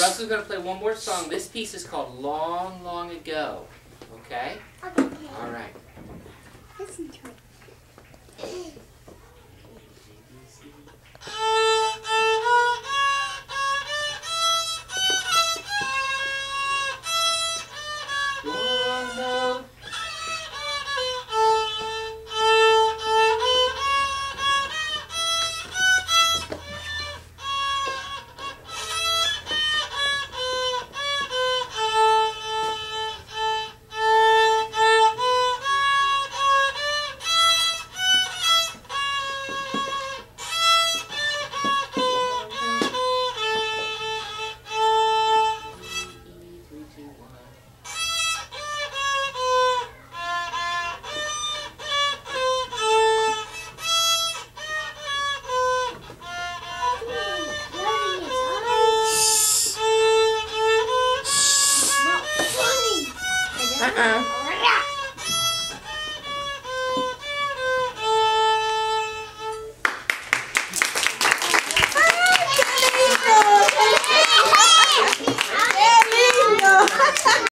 Russell's going to play one more song. This piece is called Long, Long Ago. Okay? Okay. All right. Listen to it. 嗯。